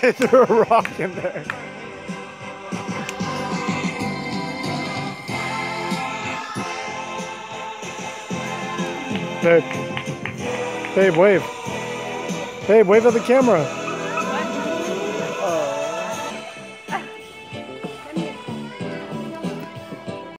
They threw a rock in there. Babe. Babe, wave. Babe, wave at the camera.